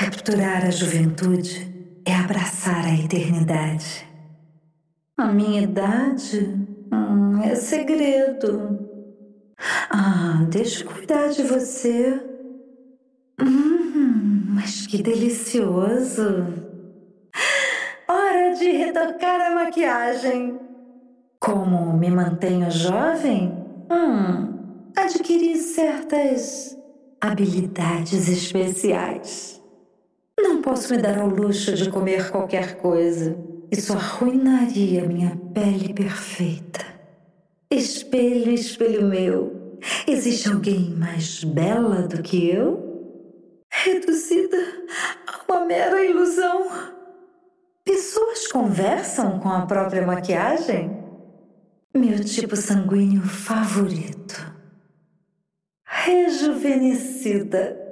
Capturar a juventude é abraçar a eternidade. A minha idade hum, é segredo. Ah, deixa eu cuidar de você. Hum, mas que delicioso. Hora de retocar a maquiagem. Como me mantenho jovem? Hum, adquiri certas habilidades especiais. Não posso me dar ao luxo de comer qualquer coisa. Isso arruinaria minha pele perfeita. Espelho, espelho meu, existe alguém mais bela do que eu? Reduzida a uma mera ilusão. Pessoas conversam com a própria maquiagem? Meu tipo sanguíneo favorito. Rejuvenescida.